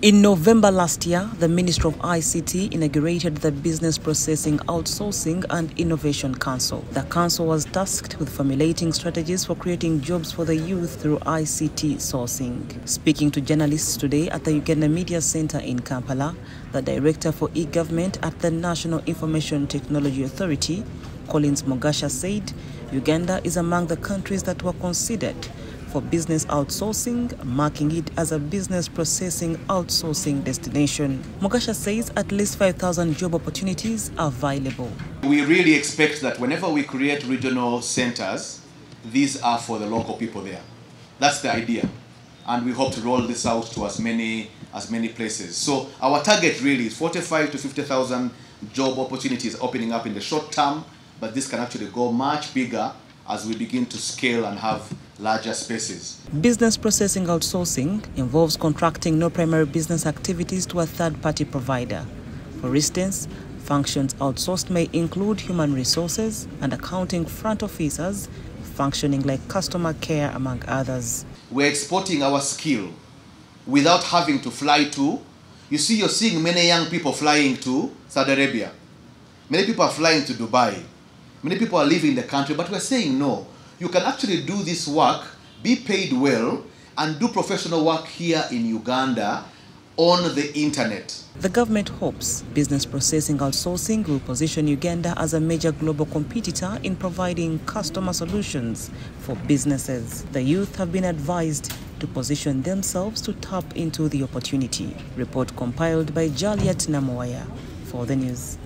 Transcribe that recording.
In November last year, the Ministry of ICT inaugurated the Business Processing Outsourcing and Innovation Council. The council was tasked with formulating strategies for creating jobs for the youth through ICT sourcing. Speaking to journalists today at the Uganda Media Center in Kampala, the director for e-government at the National Information Technology Authority, Collins Mugasha said Uganda is among the countries that were considered for business outsourcing, marking it as a business processing outsourcing destination. Mugasha says at least 5,000 job opportunities are available. We really expect that whenever we create regional centers, these are for the local people there. That's the idea. And we hope to roll this out to as many as many places. So our target really is 45 to 50,000 job opportunities opening up in the short term, but this can actually go much bigger as we begin to scale and have larger spaces. Business processing outsourcing involves contracting no primary business activities to a third party provider. For instance, functions outsourced may include human resources and accounting front officers functioning like customer care, among others. We're exporting our skill without having to fly to. You see, you're seeing many young people flying to Saudi Arabia. Many people are flying to Dubai. Many people are leaving the country, but we're saying no. You can actually do this work, be paid well, and do professional work here in Uganda on the internet. The government hopes business processing outsourcing will position Uganda as a major global competitor in providing customer solutions for businesses. The youth have been advised to position themselves to tap into the opportunity. Report compiled by Jaliat Namoya for the news.